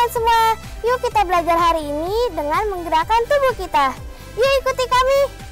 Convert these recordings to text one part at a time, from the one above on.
Teman-teman semua, yuk kita belajar hari ini dengan menggerakkan tubuh kita. Yuk ikuti kami.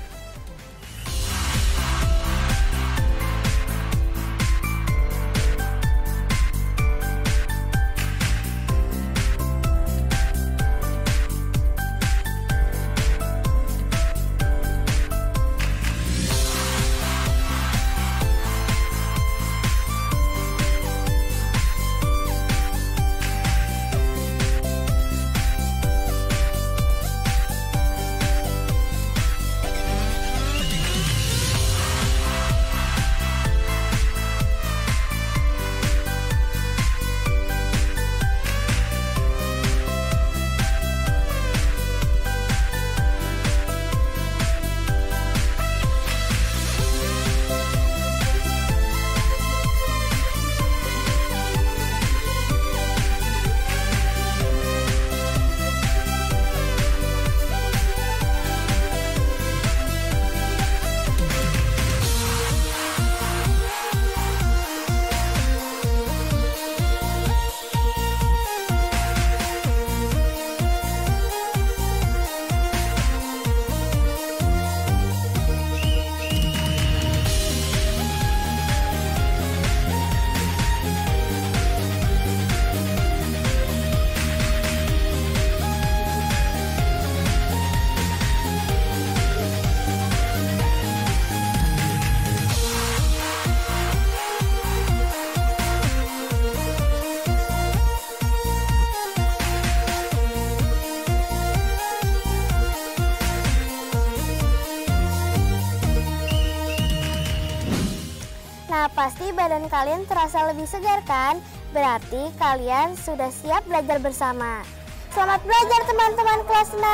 Badan kalian terasa lebih segar kan? Berarti kalian sudah siap belajar bersama. Selamat belajar teman-teman kelas 6.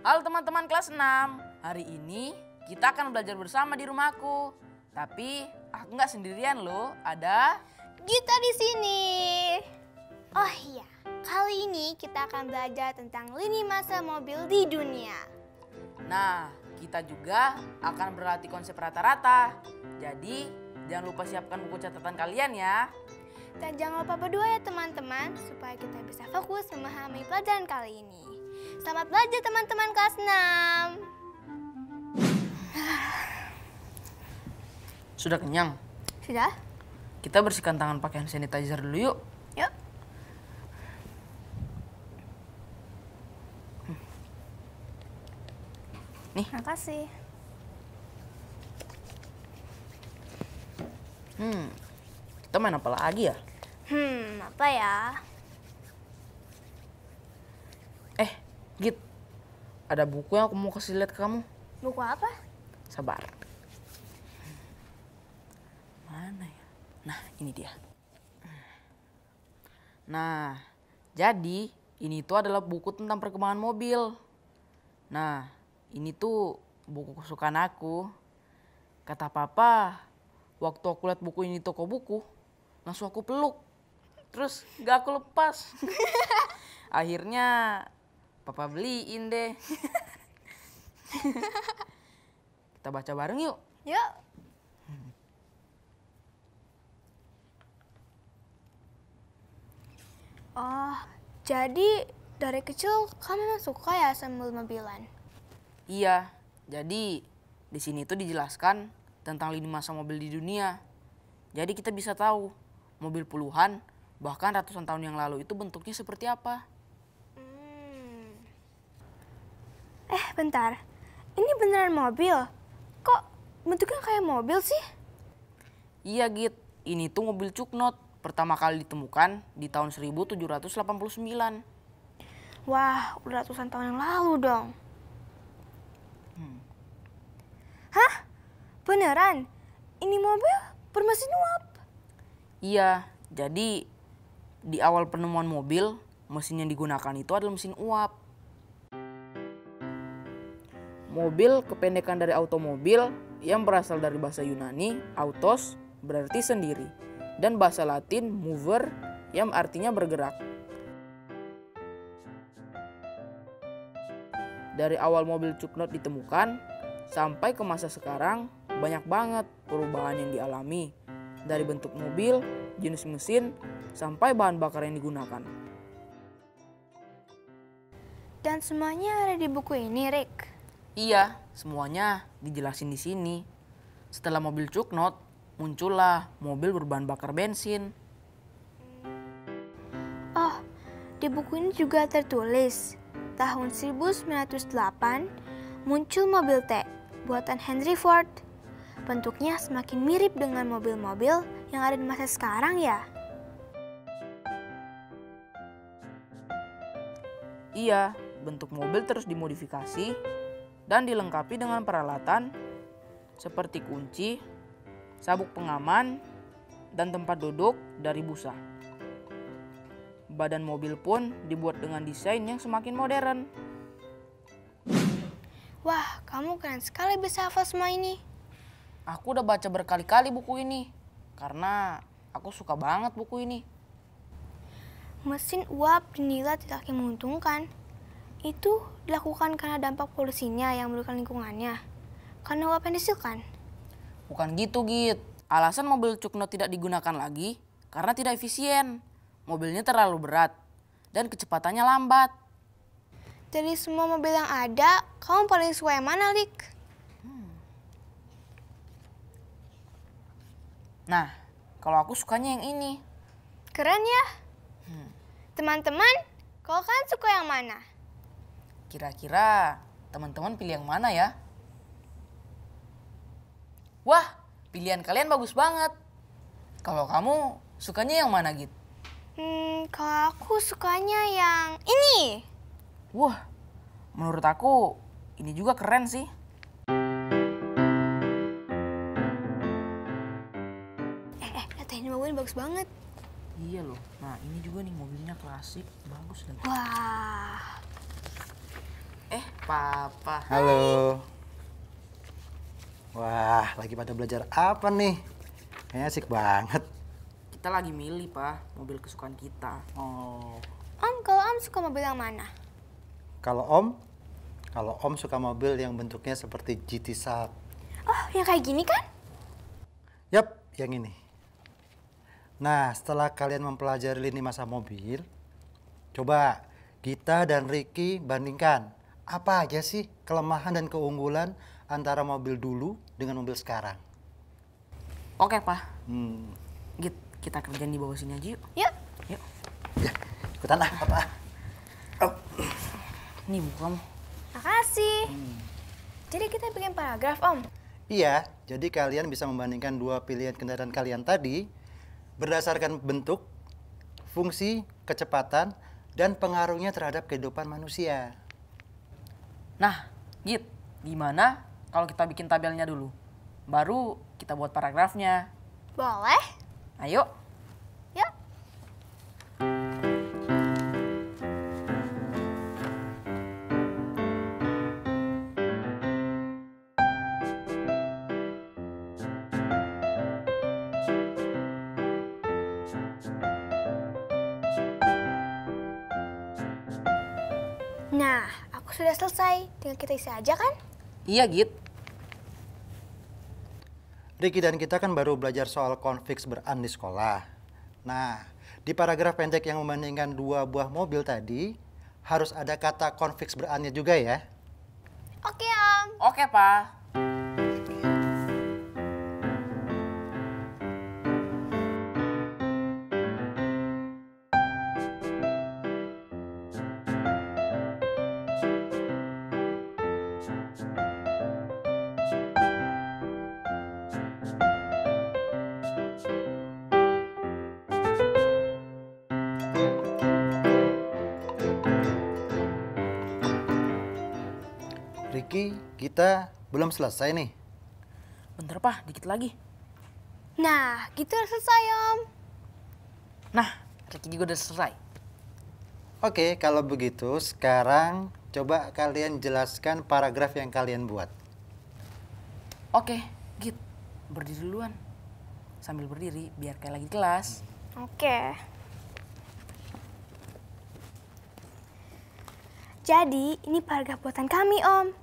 Halo teman-teman kelas 6. Hari ini kita akan belajar bersama di rumahku. Tapi aku nggak sendirian loh. Ada Gita di sini. Oh iya, kali ini kita akan belajar tentang lini masa mobil di dunia. Nah, kita juga akan berlatih konsep rata-rata. Jadi, jangan lupa siapkan buku catatan kalian ya. Dan jangan lupa berdoa ya teman-teman, supaya kita bisa fokus memahami pelajaran kali ini. Selamat belajar teman-teman kelas 6. Sudah kenyang? Sudah? Kita bersihkan tangan pakai hand sanitizer dulu yuk. Nih. Makasih. Hmm, kita main apa lagi ya? Hmm, apa ya? Eh, Git. Ada buku yang aku mau kasih lihat ke kamu. Buku apa? Sabar. Mana ya? Nah, ini dia. Nah, jadi ini tuh adalah buku tentang perkembangan mobil. Nah, ini tuh buku kesukaan aku. Kata papa, waktu aku lihat buku ini di toko buku, langsung aku peluk. Terus gak aku lepas. Akhirnya papa beliin deh. Kita baca bareng yuk. Yuk. Oh, jadi dari kecil kamu memang suka ya sambil mobilan? Iya, jadi di sini tuh dijelaskan tentang lini masa mobil di dunia. Jadi kita bisa tahu mobil puluhan bahkan ratusan tahun yang lalu itu bentuknya seperti apa. Hmm. Eh, bentar. Ini beneran mobil? Kok bentuknya kayak mobil sih? Iya Git, ini tuh mobil Cuknot. Pertama kali ditemukan di tahun 1789. Wah, udah ratusan tahun yang lalu dong. Hah? Beneran? Ini mobil bermesin uap? Iya, jadi di awal penemuan mobil, mesin yang digunakan itu adalah mesin uap. Mobil kependekan dari automobil yang berasal dari bahasa Yunani, autos berarti sendiri, dan bahasa Latin mover yang artinya bergerak. Dari awal mobil Cuknot ditemukan sampai ke masa sekarang banyak banget perubahan yang dialami dari bentuk mobil, jenis mesin, sampai bahan bakar yang digunakan. Dan semuanya ada di buku ini, Rick. Iya, semuanya dijelasin di sini. Setelah mobil Cuknot, muncullah mobil berbahan bakar bensin. Oh, di buku ini juga tertulis tahun 1908 muncul mobil T buatan Henry Ford. Bentuknya semakin mirip dengan mobil-mobil yang ada di masa sekarang ya. Iya, bentuk mobil terus dimodifikasi dan dilengkapi dengan peralatan seperti kunci, sabuk pengaman, dan tempat duduk dari busa. Badan mobil pun dibuat dengan desain yang semakin modern. Wah, kamu keren sekali bisa hafal semua ini. Aku udah baca berkali-kali buku ini karena aku suka banget buku ini. Mesin uap dinilai tidak menguntungkan. Itu dilakukan karena dampak polusinya yang merugikan lingkungannya. Karena uap yang dihasilkan. Bukan gitu, Git. Alasan mobil Cukno tidak digunakan lagi karena tidak efisien. Mobilnya terlalu berat dan kecepatannya lambat. Dari semua mobil yang ada, kamu paling suka yang mana, Lik? Nah, kalau aku sukanya yang ini. Keren ya? Teman-teman, kau kan suka yang mana? Kira-kira teman-teman pilih yang mana ya? Wah, pilihan kalian bagus banget. Kalau kamu sukanya yang mana, Git? Hmm, kalau aku sukanya yang ini. Wah, menurut aku ini juga keren sih. Eh, eh, lihat ini mobilnya bagus banget. Iya loh. Nah, ini juga nih mobilnya klasik, bagus lagi. Wah, Eh, papa. Halo. Wah, lagi pada belajar apa nih? Kayaknya asik banget. Kita lagi milih, Pak, mobil kesukaan kita. Oh. Om, kalau Om suka mobil yang mana? Kalau Om, kalau Om suka mobil yang bentuknya seperti GT Sub. Oh, yang kayak gini kan? Yap, yang ini. Nah, setelah kalian mempelajari lini masa mobil, coba kita dan Ricky bandingkan apa aja sih kelemahan dan keunggulan antara mobil dulu dengan mobil sekarang. Oke, Pak. Hmm. Git, kita kerjain di bawah sini aja yuk. Yuk. Yuk. Ya, ikutan ah, Papa. Nih buku kamu. Makasih. Jadi kita bikin paragraf, Om. Iya, jadi kalian bisa membandingkan dua pilihan kendaraan kalian tadi berdasarkan bentuk, fungsi, kecepatan, dan pengaruhnya terhadap kehidupan manusia. Nah, Git, gimana kalau kita bikin tabelnya dulu? Baru kita buat paragrafnya. Boleh? Ayo. Tinggal kita isi aja kan? Iya, Git. Ricky dan kita kan baru belajar soal konfiks beran di sekolah. Nah, di paragraf pendek yang membandingkan dua buah mobil tadi, harus ada kata konfiks berannya juga ya. Oke, Om. Oke, Pak. Kita belum selesai nih. Bentar Pak, dikit lagi. Nah, gitu udah selesai Om. Nah, Ricky juga udah selesai. Oke, kalau begitu sekarang coba kalian jelaskan paragraf yang kalian buat. Oke, Git, berdiri duluan. Sambil berdiri, biar kayak lagi di kelas. Oke. Jadi, ini paragraf buatan kami, Om.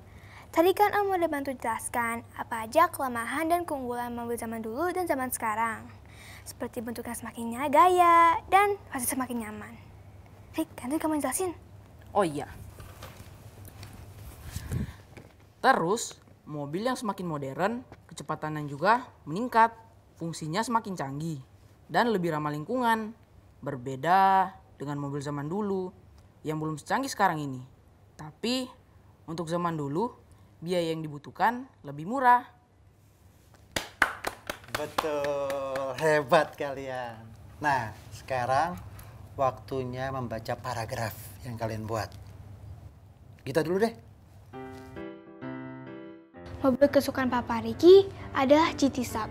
Tadi kan Om udah bantu jelaskan apa aja kelemahan dan keunggulan mobil zaman dulu dan zaman sekarang. Seperti bentuknya semakin gaya dan pasti semakin nyaman. Rick, nanti kamu jelasin. Oh iya. Terus, mobil yang semakin modern, kecepatannya juga meningkat, fungsinya semakin canggih, dan lebih ramah lingkungan. Berbeda dengan mobil zaman dulu yang belum secanggih sekarang ini. Tapi, untuk zaman dulu, biaya yang dibutuhkan lebih murah. Betul, hebat kalian. Nah, sekarang waktunya membaca paragraf yang kalian buat. Kita dulu deh. Mobil kesukaan Papa Ricky adalah GT Sub.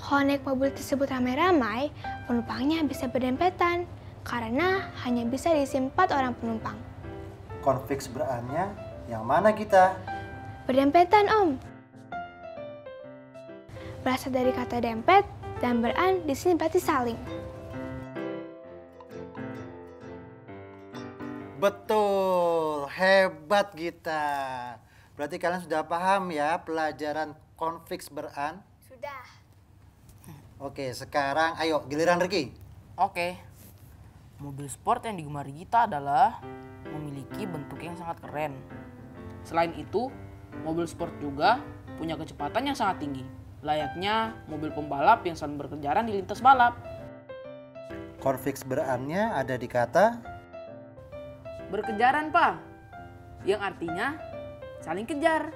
Kalau naik mobil tersebut ramai-ramai, penumpangnya bisa berdempetan karena hanya bisa diisi empat orang penumpang. Konflik seberannya yang mana kita? Berdempetan, Om. Berasal dari kata dempet dan beran di sini berarti saling. Betul, hebat kita. Berarti kalian sudah paham ya pelajaran konflik beran? Sudah. Oke, sekarang ayo giliran Ricky. Oke. Mobil sport yang digemari kita adalah memiliki bentuk yang sangat keren. Selain itu, mobil sport juga punya kecepatan yang sangat tinggi. Layaknya mobil pembalap yang sedang berkejaran di lintas balap. Konflik berannya ada di kata Berkejaran, Pak. Yang artinya saling kejar.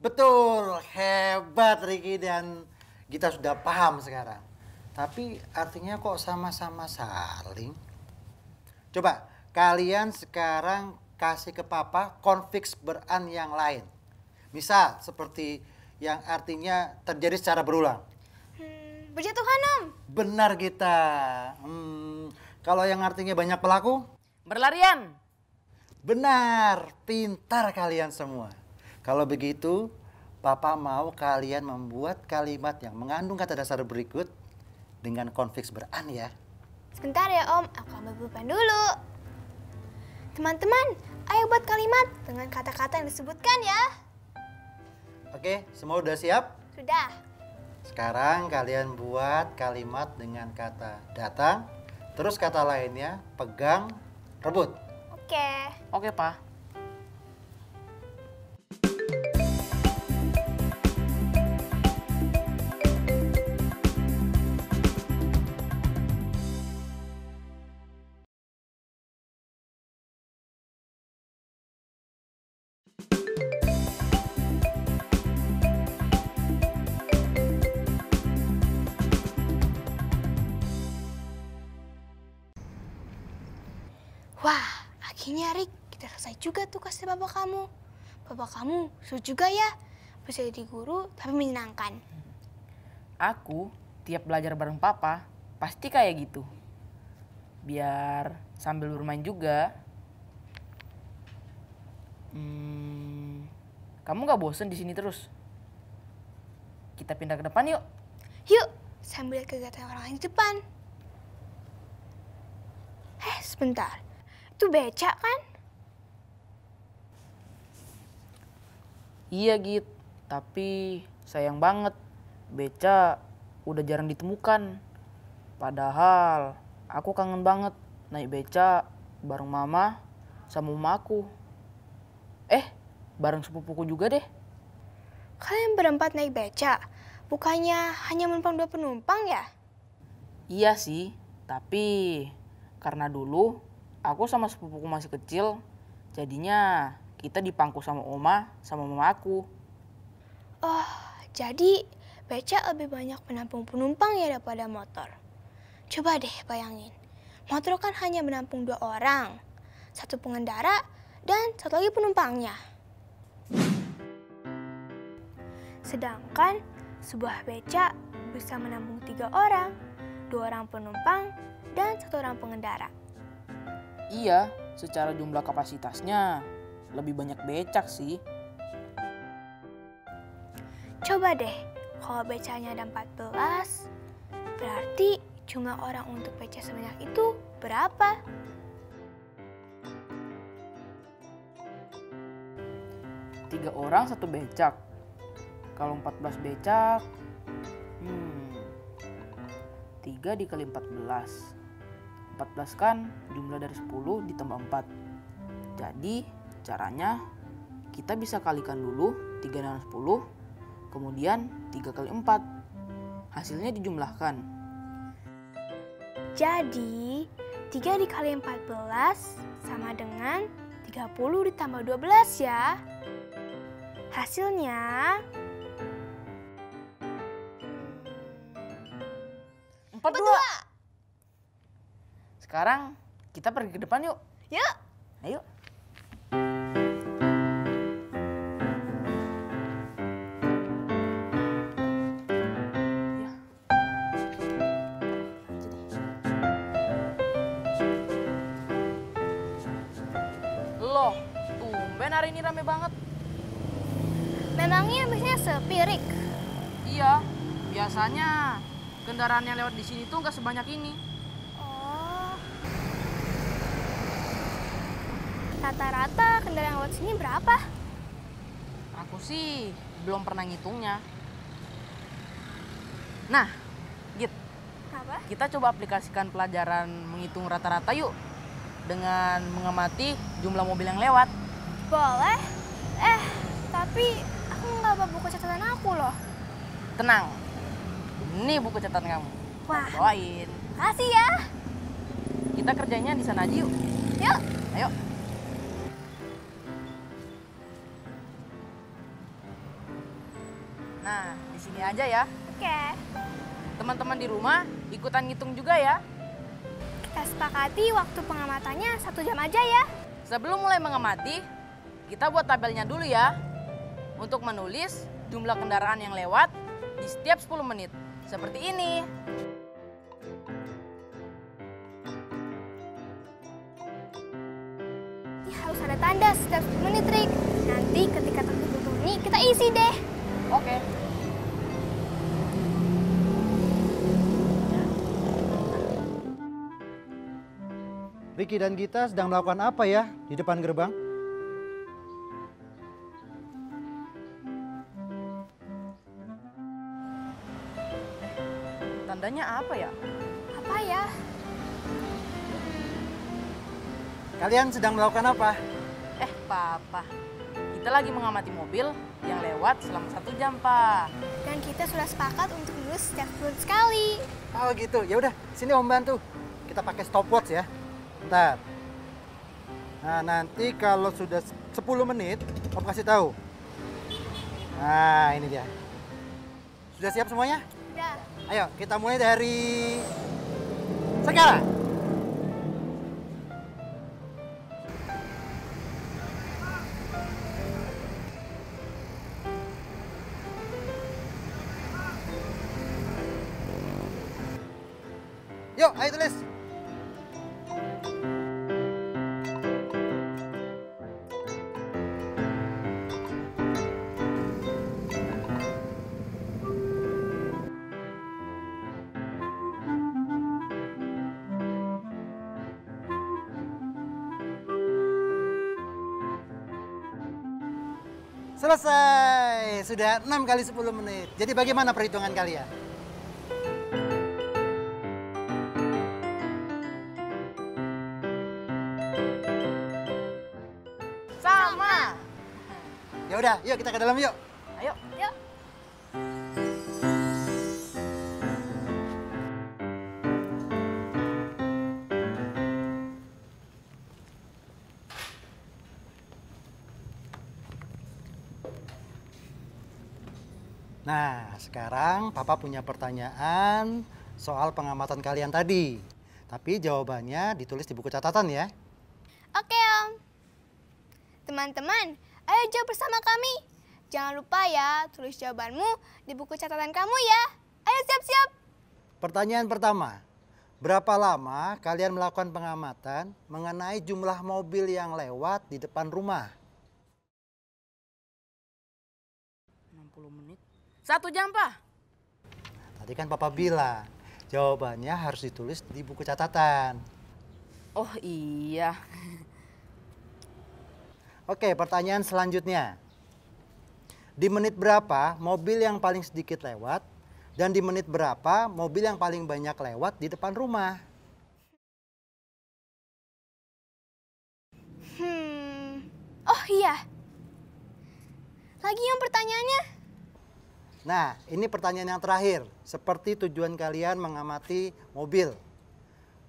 Betul, hebat Ricky dan kita sudah paham sekarang. Tapi artinya kok sama-sama saling? Coba kalian sekarang kasih ke papa konflik beran yang lain. Misal seperti yang artinya terjadi secara berulang. Hmm, berjatuhan, Om. Benar kita. Hmm, kalau yang artinya banyak pelaku? Berlarian. Benar, pintar kalian semua. Kalau begitu, Papa mau kalian membuat kalimat yang mengandung kata dasar berikut dengan konflik beran ya. Sebentar ya, Om. Aku ambil pulpen dulu. Teman-teman, ayo buat kalimat dengan kata-kata yang disebutkan ya. Oke, semua udah siap? Sudah. Sekarang kalian buat kalimat dengan kata datang, terus kata lainnya pegang, rebut. Oke. Oke, Pak. Akhirnya Rick, kita selesai juga tugas dari bapak kamu. Bapak kamu seru juga ya, bisa jadi guru tapi menyenangkan. Aku tiap belajar bareng papa pasti kayak gitu. Biar sambil bermain juga. Hmm, kamu gak bosen di sini terus? Kita pindah ke depan yuk. Yuk, sambil lihat kegiatan orang lain di depan. Eh, sebentar. Itu becak kan? Iya Git, tapi sayang banget beca udah jarang ditemukan. Padahal aku kangen banget naik beca bareng mama sama mama aku. Eh, bareng sepupuku juga deh. Kalian berempat naik beca. Bukannya hanya menumpang dua penumpang ya? Iya sih, tapi karena dulu aku sama sepupuku masih kecil, jadinya kita dipangku sama oma sama mama aku. Oh, jadi beca lebih banyak menampung penumpang ya daripada motor. Coba deh bayangin, motor kan hanya menampung dua orang, satu pengendara dan satu lagi penumpangnya. Sedangkan sebuah beca bisa menampung tiga orang, dua orang penumpang, dan satu orang pengendara. Iya, secara jumlah kapasitasnya lebih banyak becak sih. Coba deh, kalau becanya ada 14, berarti jumlah orang untuk beca sebanyak itu berapa? Tiga orang satu becak. Kalau 14 becak, hmm, 3 dikali 14. 14 kan jumlah dari 10 ditambah 4. Jadi caranya kita bisa kalikan dulu 3 dengan 10, kemudian 3 kali 4. Hasilnya dijumlahkan. Jadi, 3 dikali 14 sama dengan 30 ditambah 12 ya. Hasilnya 42. Sekarang kita pergi ke depan yuk. Yuk. Ayo. Ya. Loh, tumben hari ini rame banget. Memangnya biasanya sepi, Rik? Iya, biasanya kendaraan yang lewat di sini tuh nggak sebanyak ini. Oh. Rata-rata kendaraan yang lewat sini berapa? Aku sih belum pernah ngitungnya. Nah, Git, Apa? kita coba aplikasikan pelajaran menghitung rata-rata yuk. Dengan mengamati jumlah mobil yang lewat. Boleh. Eh, tapi aku nggak bawa buku catatan aku loh. Tenang, ini buku catatan kamu. Wah, Bawain. kasih ya. Kita kerjanya di sana aja yuk. Yuk. Ayo. Sini aja ya. Oke. Teman-teman di rumah ikutan ngitung juga ya. Kita sepakati waktu pengamatannya satu jam aja ya. Sebelum mulai mengamati, kita buat tabelnya dulu ya. Untuk menulis jumlah kendaraan yang lewat di setiap 10 menit. Seperti ini. Ini harus ada tanda setiap 10 menit, Rik. Nanti ketika tertutup ini kita isi deh. Oke. Ricky dan Gita sedang melakukan apa ya di depan gerbang? Tandanya apa ya? Apa ya? Kalian sedang melakukan apa? Eh, Papa. Kita lagi mengamati mobil yang lewat selama satu jam, Pak. Dan kita sudah sepakat untuk menulis setiap 10 menit sekali. Oh gitu, ya udah, sini Om bantu. Kita pakai stopwatch ya. Bentar. Nah, nanti kalau sudah 10 menit, Om kasih tahu. Nah, ini dia. Sudah siap semuanya? Udah. Ayo, kita mulai dari sekarang. Selesai. Sudah 6 kali 10 menit. Jadi bagaimana perhitungan kalian? Sama. Ya udah, yuk kita ke dalam yuk. Sekarang Papa punya pertanyaan soal pengamatan kalian tadi. Tapi jawabannya ditulis di buku catatan ya. Oke, Om. Teman-teman, ayo jawab bersama kami. Jangan lupa ya, tulis jawabanmu di buku catatan kamu ya. Ayo siap-siap. Pertanyaan pertama, berapa lama kalian melakukan pengamatan mengenai jumlah mobil yang lewat di depan rumah? Satu jam, Pak. Tadi kan Papa bilang, jawabannya harus ditulis di buku catatan. Oh iya. Oke, pertanyaan selanjutnya. Di menit berapa mobil yang paling sedikit lewat dan di menit berapa mobil yang paling banyak lewat di depan rumah? Hmm. Oh iya. Lagi yang pertanyaannya. Nah, ini pertanyaan yang terakhir. Seperti tujuan kalian mengamati mobil.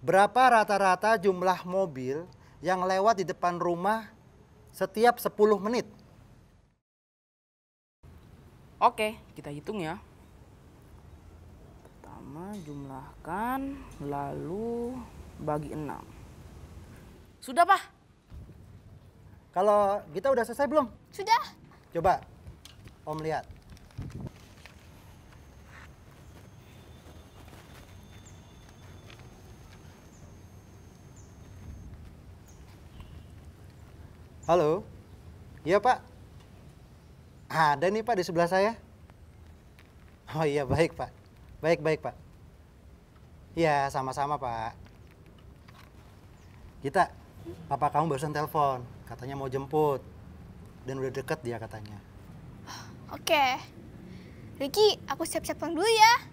Berapa rata-rata jumlah mobil yang lewat di depan rumah setiap 10 menit? Oke, kita hitung ya. Pertama jumlahkan, lalu bagi 6. Sudah, Pak? Kalau kita udah selesai belum? Sudah. Coba Om lihat. Halo? Iya Pak? Ada nih Pak di sebelah saya. Oh iya baik Pak. Baik baik Pak. Iya sama-sama Pak. Kita, Papa kamu barusan telepon. Katanya mau jemput. Dan udah deket dia katanya. Oke. Ricky, aku siap-siap pulang dulu ya.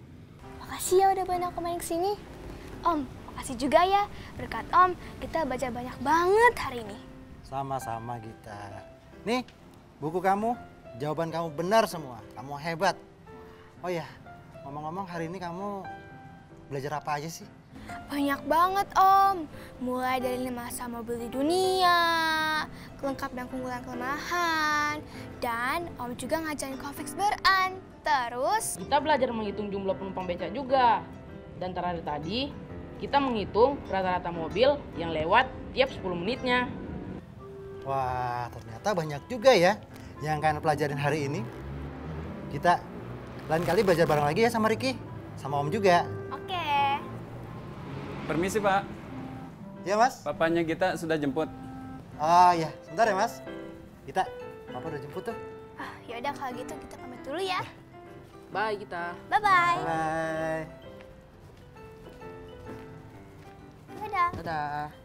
Makasih ya udah banyak main ke sini. Om, makasih juga ya. Berkat Om, kita baca banyak banget hari ini. Sama-sama kita. Nih, buku kamu. Jawaban kamu benar semua. Kamu hebat. Oh ya, ngomong-ngomong hari ini kamu belajar apa aja sih? Banyak banget Om. Mulai dari lima masa mobil di dunia, kelengkap dan keunggulan kelemahan, dan Om juga ngajarin konflik beran. Terus, Kita belajar menghitung jumlah penumpang becak juga. Dan terakhir tadi, kita menghitung rata-rata mobil yang lewat tiap 10 menitnya. Wah, ternyata banyak juga ya yang kalian pelajarin hari ini. Kita lain kali belajar bareng lagi ya sama Ricky. Sama Om juga. oke. Permisi Pak, Ya Mas? papanya Gita sudah jemput. Oh iya, sebentar ya Mas. Kita, Papa udah jemput tuh. Ah, yaudah kalau gitu kita pamit dulu ya. Bye kita. Bye-bye. Bye. Dadah. Dadah.